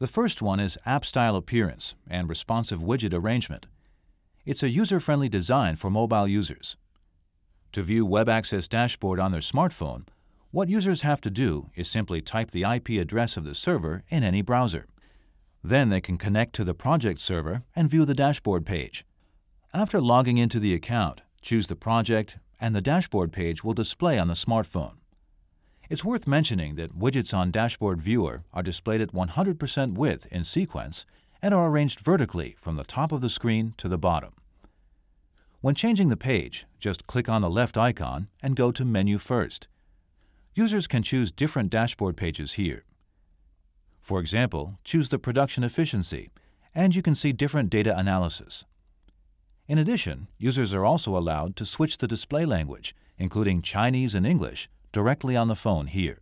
The first one is App Style Appearance and Responsive Widget Arrangement. It's a user-friendly design for mobile users. To view Web Access Dashboard on their smartphone, what users have to do is simply type the IP address of the server in any browser. Then they can connect to the project server and view the dashboard page. After logging into the account, choose the project and the dashboard page will display on the smartphone. It's worth mentioning that widgets on Dashboard Viewer are displayed at 100% width in sequence and are arranged vertically from the top of the screen to the bottom. When changing the page, just click on the left icon and go to Menu First. Users can choose different dashboard pages here. For example, choose the production efficiency, and you can see different data analysis. In addition, users are also allowed to switch the display language, including Chinese and English, directly on the phone here.